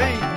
free.